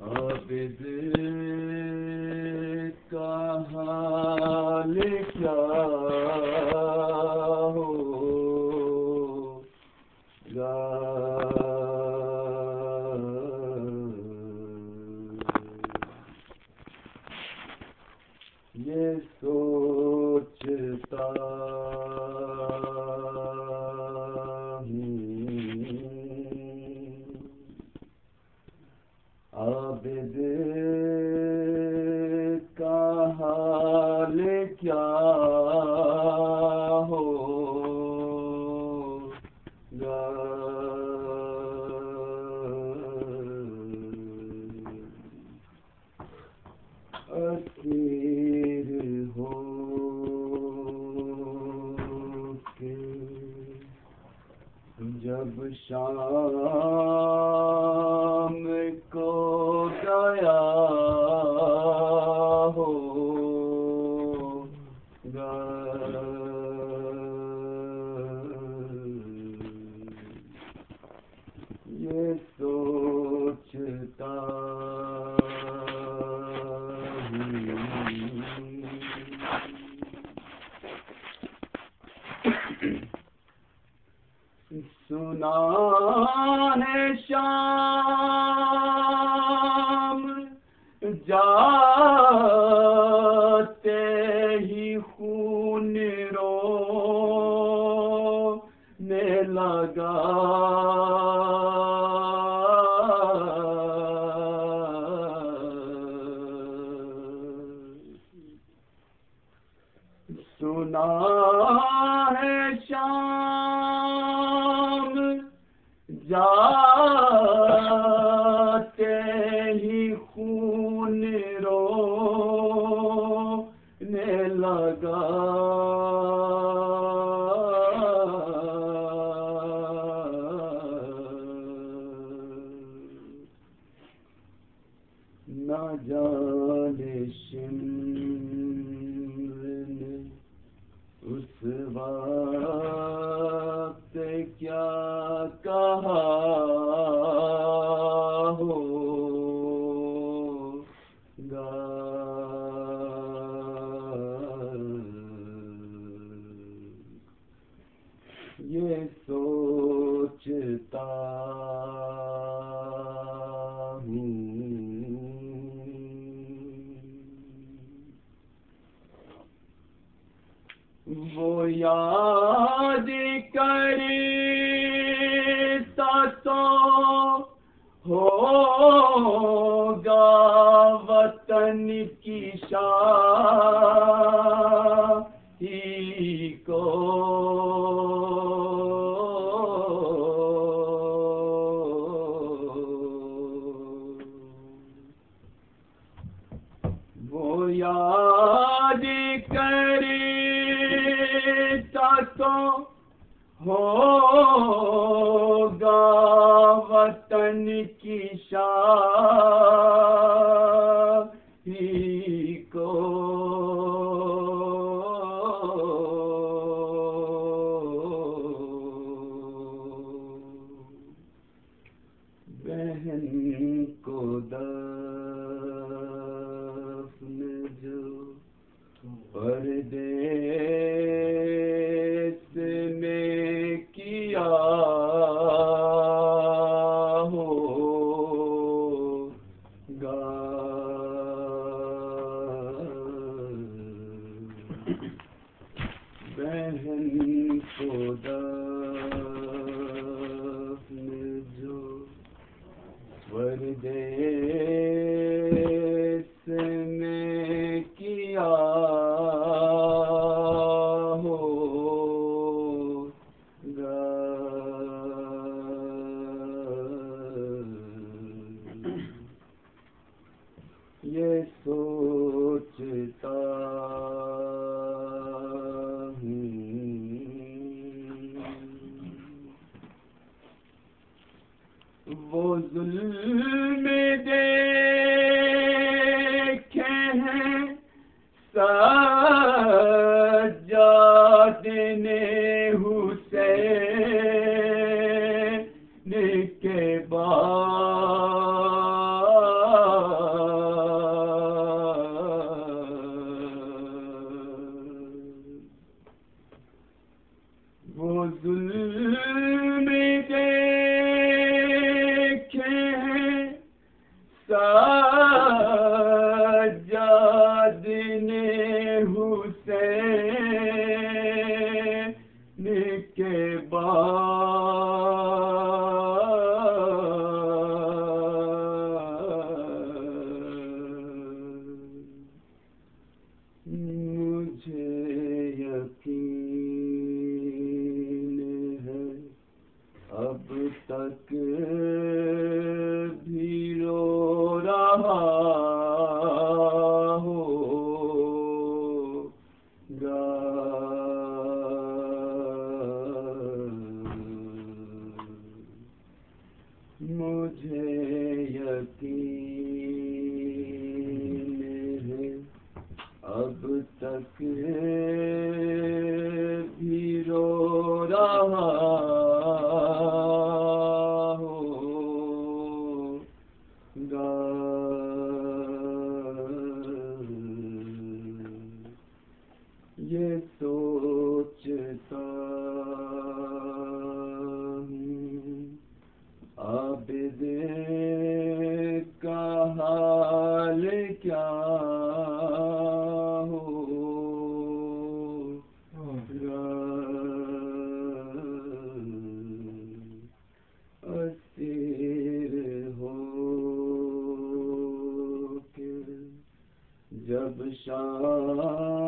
Abedim जब शाम है शाम जाते ही खून रोने लगा। सुना है शाम जाने शिमर ने उस वक्त क्या कहा होगा ये सोचता वो याद करता तो होगा वतन की शाही को। वो याद करता तो होगा वतन की शाही को। बहन को दफन मुझे यकीन है अब तक भी रो रहा के जब शाम